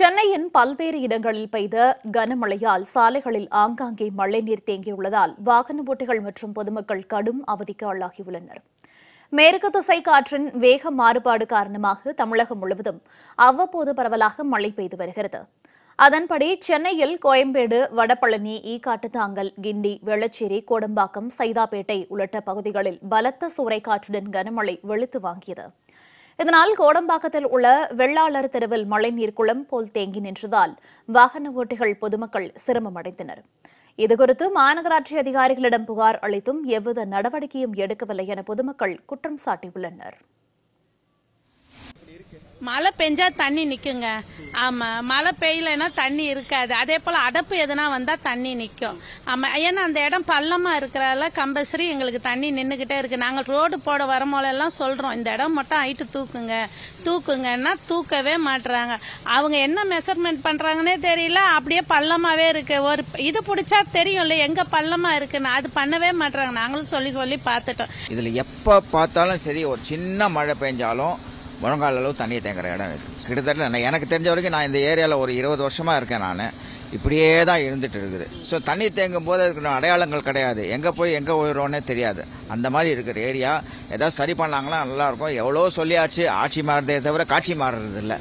சென்னையின் பல்வேறு இடங்களில் பெய்த கனமழையால் சாலைகளில் ஆங்காங்கே மழைநீர் தேங்கியுள்ளதால் வாகன ஓட்டிகள் மற்றும் பொதுமக்கள் கடும் அவதிக்கு ஆளாகியுள்ளனர். மேற்கு திசை காற்றின் வேக மாறுபாடு காரணமாக தமிழகம் முழுவதும் அவ்வப்போது பரவலாக மழை பெய்து வருகிறது. அதன்படி சென்னையில் கோயம்பேடு வடபழனி ஈகாட்டுத்தாங்கல் கிண்டி வெள்ளச்சேரி கோடம்பாக்கம் சைதாப்பேட்டை உள்ளிட்ட பகுதிகளில் பலத்த சூறைக்காற்றுடன் கனமழை வெளுத்து வாங்கியது. இதனால் கோடம்பாக்கத்தில் உள்ள வெள்ளாளர் தெருவில் மழைநீர் குளம் போல் தேங்கி நின்றதால் வாகன ஓட்டிகள் பொதுமக்கள் சிரமமடைந்தனர் இதுகுறித்து மாநகராட்சி அதிகாரிகளிடம் புகார் அளித்தும் எவ்வித நடவடிக்கையும் எடுக்கவில்லை என பொதுமக்கள் குற்றம் சாட்டியுள்ளனர். மழை பெஞ்சா தண்ணி நிக்குங்க. ஆமா மழை பெய்யலைன்னா தண்ணி இருக்காது. அதே போல அடப்பு எதனா வந்தா தண்ணி நிக்கும். ஆமா ஏன்னா அந்த இடம் பள்ளமா இருக்கிறதால கம்பல்சரி எங்களுக்கு தண்ணி நின்னுகிட்டே இருக்கு. நாங்கள் ரோடு போட வரும்போது எல்லாம் சொல்றோம் இந்த இடம் மட்டும் ஹைட்டு தூக்குங்க தூக்குங்கன்னா தூக்கவே மாட்டுறாங்க அவங்க என்ன மெஷர்மெண்ட் பண்றாங்கன்னே தெரியல அப்படியே பள்ளமாவே இருக்கு. ஒரு இது பிடிச்சா தெரியும் இல்லை எங்க பள்ளமா இருக்குன்னு. அது பண்ணவே மாட்டுறாங்க நாங்களும் சொல்லி சொல்லி பார்த்துட்டோம். இதில் எப்போ பார்த்தாலும் சரி ஒரு சின்ன மழை பெஞ்சாலும் முழங்கால் அளவு தண்ணியை தேங்குற இடம் இருக்குது கிட்டத்தட்ட நான் எனக்கு தெரிஞ்ச வரைக்கும் நான் இந்த ஏரியாவில் ஒரு இருபது வருஷமாக இருக்கேன் நான். இப்படியே தான் இருந்துட்டு இருக்குது. ஸோ தண்ணி தேங்கும் போது அதுக்கு அடையாளங்கள் கிடையாது. எங்கே போய் எங்கே உயிரோன்னே தெரியாது. அந்த மாதிரி இருக்கிற ஏரியா ஏதாவது சரி பண்ணாங்கன்னா நல்லாயிருக்கும் எவ்வளோ சொல்லியாச்சு ஆட்சி மாறுறதே தவிர காட்சி மாறுறதில்ல.